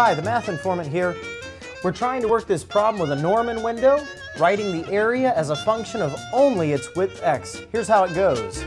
Hi, the math informant here. We're trying to work this problem with a Norman window, writing the area as a function of only its width x. Here's how it goes.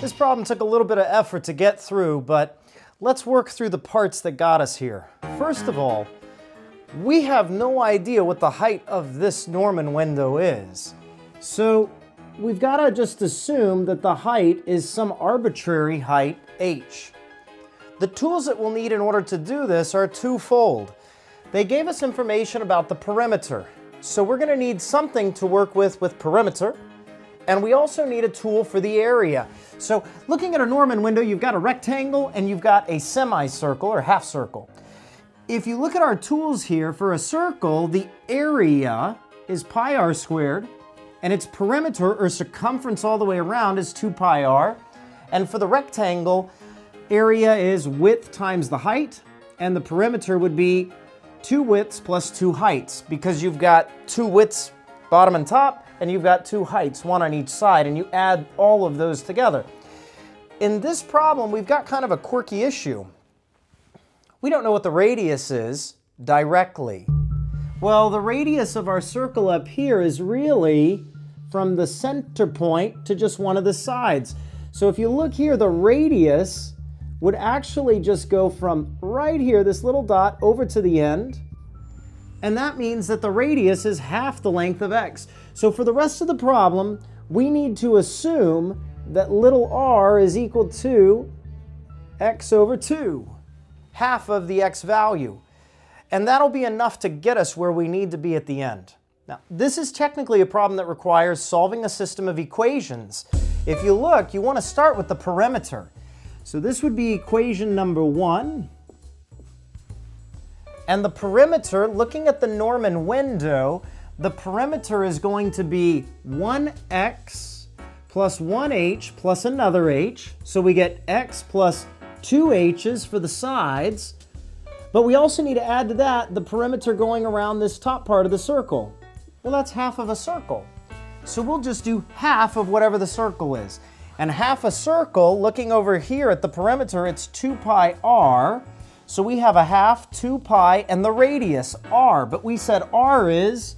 This problem took a little bit of effort to get through, but let's work through the parts that got us here. First of all, we have no idea what the height of this Norman window is. So we've got to just assume that the height is some arbitrary height h. The tools that we'll need in order to do this are twofold. They gave us information about the perimeter. So we're going to need something to work with with perimeter. And we also need a tool for the area. So looking at a Norman window, you've got a rectangle and you've got a semicircle or half circle. If you look at our tools here, for a circle, the area is pi r squared, and its perimeter or circumference all the way around is 2 pi r. And for the rectangle, area is width times the height, and the perimeter would be two widths plus two heights, because you've got two widths bottom and top, and you've got two heights, one on each side, and you add all of those together. In this problem, we've got kind of a quirky issue. We don't know what the radius is directly. Well, the radius of our circle up here is really from the center point to just one of the sides. So if you look here, the radius would actually just go from right here, this little dot, over to the end. And that means that the radius is half the length of x. So for the rest of the problem, we need to assume that little r is equal to x over 2 half of the x value. And that'll be enough to get us where we need to be at the end. Now, this is technically a problem that requires solving a system of equations. If you look, you want to start with the perimeter. So this would be equation number one. And the perimeter, looking at the Norman window, the perimeter is going to be 1x plus 1h plus another h. So we get x plus two H's for the sides, but we also need to add to that the perimeter going around this top part of the circle. Well, that's half of a circle. So we'll just do half of whatever the circle is. And half a circle, looking over here at the perimeter, it's 2 pi r. So we have a half 2 pi and the radius r, but we said r is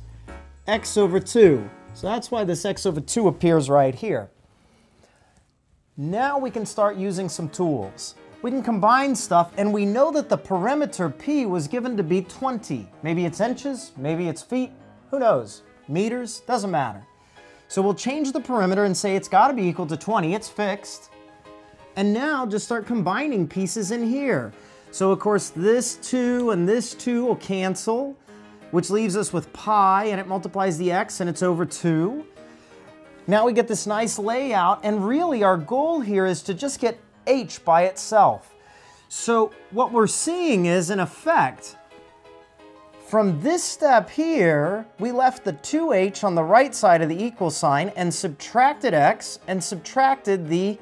x over 2. So that's why this x over 2 appears right here. Now we can start using some tools we can combine stuff, and we know that the perimeter P was given to be 20. Maybe it's inches, maybe it's feet, who knows? Meters, doesn't matter. So we'll change the perimeter and say it's gotta be equal to 20, it's fixed. And now just start combining pieces in here. So of course this 2 and this 2 will cancel, which leaves us with pi, and it multiplies the x, and it's over 2. Now we get this nice layout, and really our goal here is to just get h by itself. So what we're seeing is, in effect, from this step here, we left the 2h on the right side of the equal sign and subtracted x and subtracted the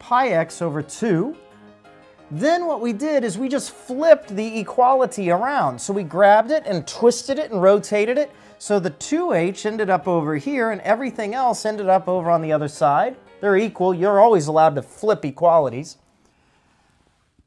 pi x over 2. Then what we did is we just flipped the equality around. So we grabbed it and twisted it and rotated it. So the 2h ended up over here and everything else ended up over on the other side. They're equal. You're always allowed to flip equalities.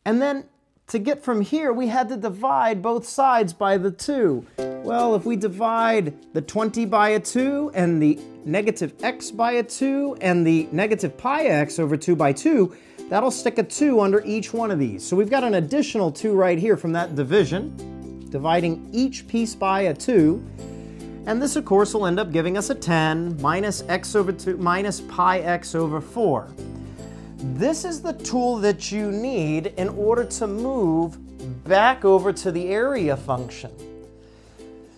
And then to get from here, we had to divide both sides by the 2. Well, if we divide the 20 by a 2 and the negative x by a 2 and the negative pi x over 2 by 2, that'll stick a 2 under each one of these. So we've got an additional 2 right here from that division, dividing each piece by a 2. And this, of course, will end up giving us a 10 minus x over 2 minus pi x over 4. This is the tool that you need in order to move back over to the area function.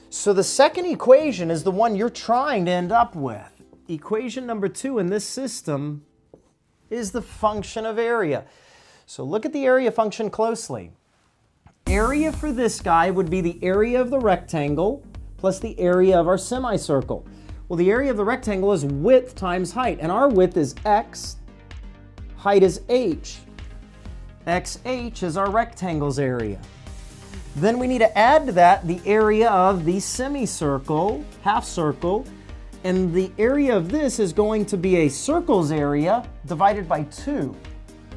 So the second equation is the one you're trying to end up with. Equation number two in this system is the function of area. So look at the area function closely. Area for this guy would be the area of the rectangle plus the area of our semicircle. Well, the area of the rectangle is width times height, and our width is x, height is h. xh is our rectangle's area. Then we need to add to that the area of the semicircle, half circle, And the area of this is going to be a circle's area divided by 2.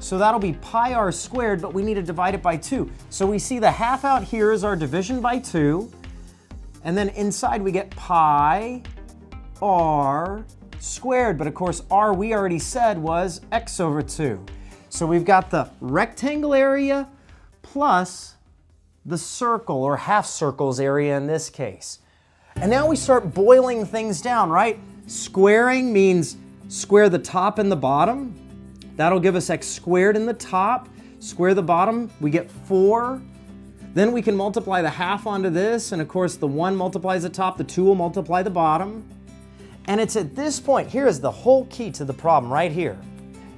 So that'll be pi r squared, but we need to divide it by 2. So we see the half out here is our division by 2. And then inside we get pi r squared. But of course, r we already said was x over 2. So we've got the rectangle area plus the circle or half circles area in this case. And now we start boiling things down, right? Squaring means square the top and the bottom. That'll give us x squared in the top. Square the bottom, we get 4. Then we can multiply the half onto this, and of course the 1 multiplies the top, the 2 will multiply the bottom. And it's at this point, here is the whole key to the problem right here.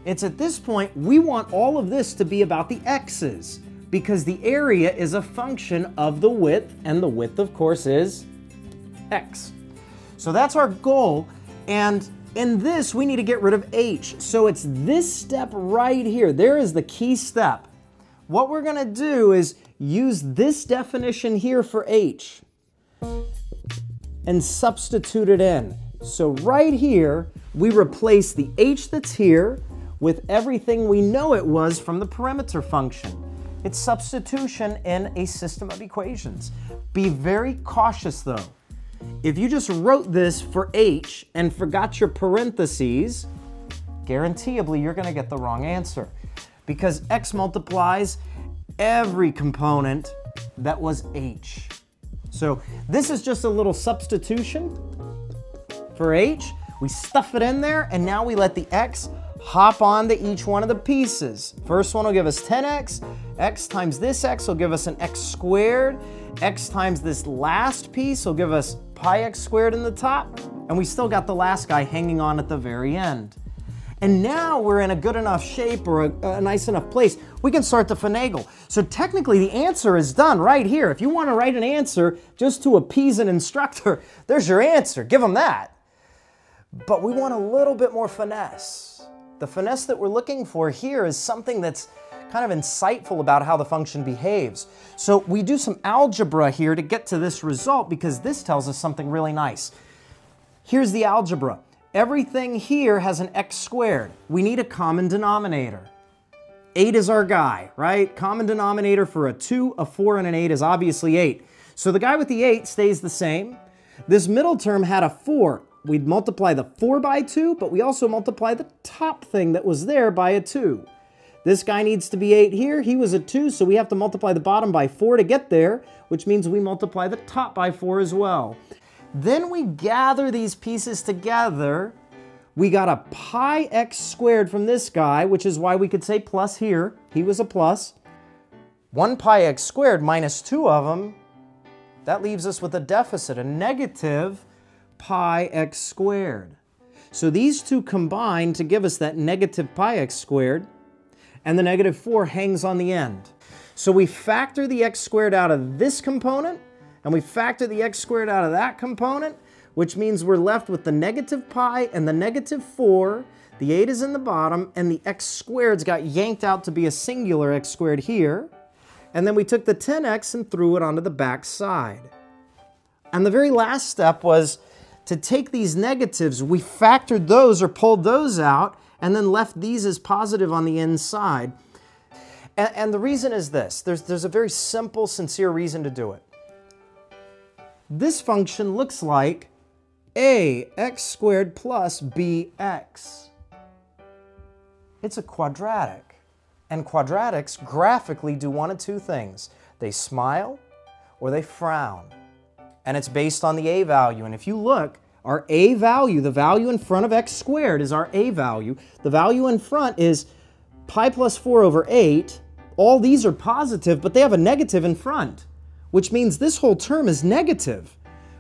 It's at this point we want all of this to be about the x's because the area is a function of the width, and the width, of course, is x. So that's our goal. And in this, we need to get rid of h. So it's this step right here. There is the key step. What we're going to do is use this definition here for h and substitute it in. So right here, we replace the h that's here with everything we know it was from the perimeter function. It's substitution in a system of equations. Be very cautious though. If you just wrote this for h and forgot your parentheses, guaranteeably you're going to get the wrong answer because x multiplies every component that was h. So this is just a little substitution for h. We stuff it in there and now we let the x hop on to each one of the pieces. First one will give us 10x, x times this x will give us an x squared, x times this last piece will give us pi x squared in the top, and we still got the last guy hanging on at the very end. And now we're in a good enough shape or a, a, nice enough place, we can start to finagle. So technically the answer is done right here. If you want to write an answer just to appease an instructor, there's your answer, give them that. But we want a little bit more finesse. The finesse that we're looking for here is something that's kind of insightful about how the function behaves. So we do some algebra here to get to this result because this tells us something really nice. Here's the algebra. Everything here has an x squared. We need a common denominator. 8 is our guy, right? Common denominator for a 2, a 4, and an 8 is obviously 8. So the guy with the 8 stays the same. This middle term had a 4. We'd multiply the 4 by 2, but we also multiply the top thing that was there by a 2. This guy needs to be 8 here. He was a 2, so we have to multiply the bottom by 4 to get there, which means we multiply the top by 4 as well. Then we gather these pieces together. We got a pi x squared from this guy, which is why we could say plus here. He was a plus. 1 pi x squared minus 2 of them, that leaves us with a deficit, a negative pi x squared. So these two combine to give us that negative pi x squared and the negative 4 hangs on the end. So we factor the x squared out of this component, and we factor the x squared out of that component, which means we're left with the negative pi and the negative 4, the 8 is in the bottom, and the x squared's got yanked out to be a singular x squared here. And then we took the 10x and threw it onto the back side. And the very last step was to take these negatives, we factored those or pulled those out, and then left these as positive on the inside. And, and the reason is this. There's, there's a very simple, sincere reason to do it. This function looks like ax squared plus bx. It's a quadratic. And quadratics graphically do one of two things. They smile or they frown. And it's based on the a value. And if you look, our a value, the value in front of x squared is our a value. The value in front is pi plus 4 over 8. All these are positive, but they have a negative in front, which means this whole term is negative,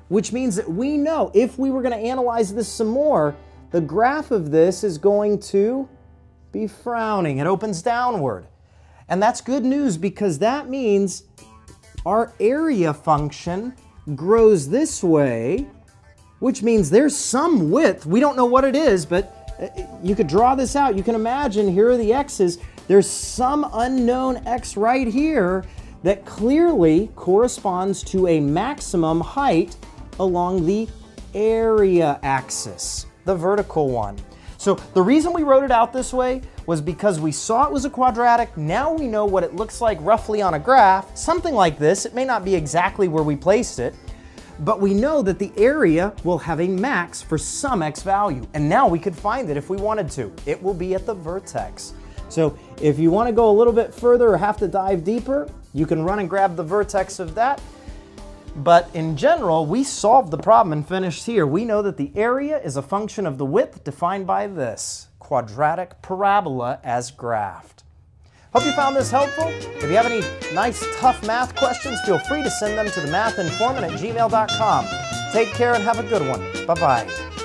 which means that we know if we were going to analyze this some more, the graph of this is going to be frowning. It opens downward. And that's good news because that means our area function grows this way which means there's some width. We don't know what it is, but uh, you could draw this out. You can imagine here are the x's. There's some unknown x right here that clearly corresponds to a maximum height along the area axis, the vertical one. So the reason we wrote it out this way was because we saw it was a quadratic. Now we know what it looks like roughly on a graph, something like this. It may not be exactly where we placed it, but we know that the area will have a max for some x value. And now we could find it if we wanted to. It will be at the vertex. So if you want to go a little bit further or have to dive deeper, you can run and grab the vertex of that. But in general, we solved the problem and finished here. We know that the area is a function of the width defined by this quadratic parabola as graphed. Hope you found this helpful. If you have any nice, tough math questions, feel free to send them to the mathinformant at gmail.com. Take care and have a good one. Bye-bye.